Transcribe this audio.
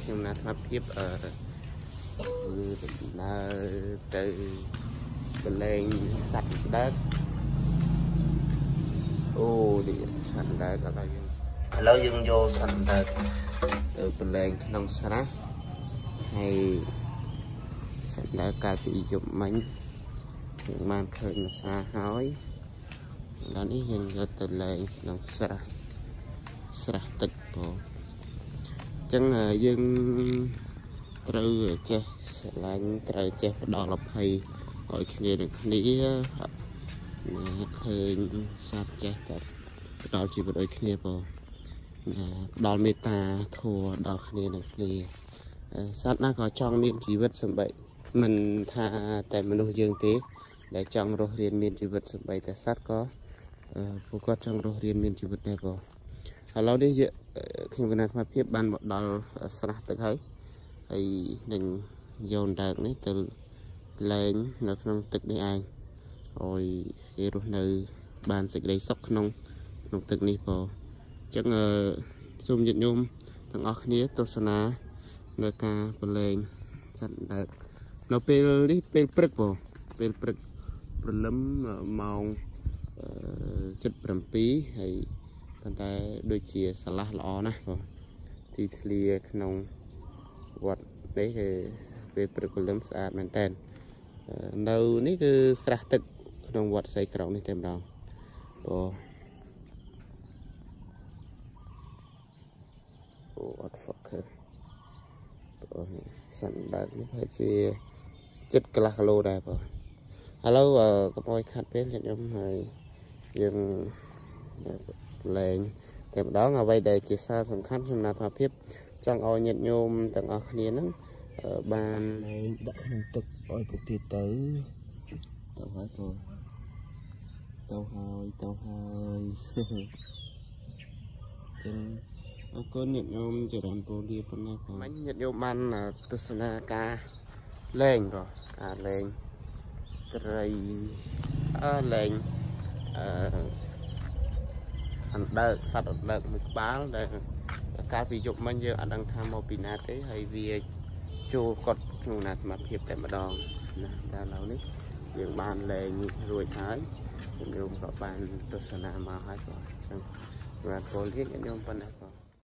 ខ្ញុំណាថ្មភាពអឺគឺដំណើរទៅបលែងសัตว์ដើកអូនេះសัตว์ដើកឥឡូវយើងឥឡូវយើងយកសัตว์ដើកទៅបលែងក្នុងស្រះហើយសัตว์ដើកកាលពីយប់មិញយើងបានឃើញម្សាហើយឥឡូវនេះយើងយកទៅលែងក្នុងស្រះស្រះទឹកបងអញ្ ចឹងយើងត្រូវចេះស្រឡាញ់ត្រូវចេះផ្ដល់អភ័យឲ្យគ្នានឹងគ្នាឃើញសត្វចេះតែផ្ដល់ជីវិតឲ្យគ្នាបងផ្ដល់មេត្តាធម៌ដល់គ្នានឹងគ្នាសត្វណាក៏ចង់មានជីវិតសំបីមិនថាតែមនុស្សយើងទេ ដែលចង់រស់រានមានជីវិតសំបីតែសត្វក៏ពួកគាត់ចង់រស់រានមានជីវិតដែរបងឥឡូវនេះ ខ្ញុំគណៈស្មារតីបានមកដល់ស្រះទឹកហើយហើយនឹងយកដើកនេះទៅលែងនៅក្នុងទឹកនេះឯងឲ្យគេរស់នៅ បានសេចក្តីសុខក្នុងក្នុងទឹកនេះបងអញ្ចឹងសូមញាតិញោមទាំងអស់គ្នាទស្សនានៅការប្រឡែងសត្វដើកនៅពេលនេះពេលព្រឹកបងពេលព្រឹកព្រលឹមម៉ោង7:07ហើយ ប៉ុន្តែដូចជាស្រឡះល្អណាស់បងទីធ្លាក្នុងវត្តនេះគឺពេលព្រឹកព្រលឹមស្អាតមែនតើនៅនេះគឺស្រះទឹក ក្នុងវត្តសីក្រោកនេះតែម្ដងអូអូអត់ fucker អូសាន់ដើកនេះប្រហែលជាចិត្តកន្លះគីឡូដែរបងឥឡូវកុំអោយខាត់ពេលខ្ញុំហើយយើង លែងតែម្ដងអ្វីដែលជាសារសំខាន់សម្រាប់ថាភាពចង់ឲ្យញាតិញោមទាំងអស់គ្នាហ្នឹងបានលែងដាក់ក្នុងទឹកឲ្យពួកគេទៅទៅហើយបងទៅហើយទៅហើយចឹងអរគុណញាតិញោមចរន្តពូលាប៉ុណ្ណាបងមិញញាតិញោមបានទស្សនាការលែងបងការលែងត្រីអឺលែងអឺ អណ្ដើកសត្វអណ្ដើកមួយក្បាលដែលកាលពីយប់មិញយើងអត់ដឹងថាមកពីណាទេហើយវាចូលកត់ក្នុងណាសមត្ថភាពតែម្ដងណាតែឥឡូវនេះយើងបានលែងរួចហើយខ្ញុំក៏បានទស្សនាមកហើយក៏អញ្ចឹងបាទពលទៀតខ្ញុំប៉ុណ្ណេះក៏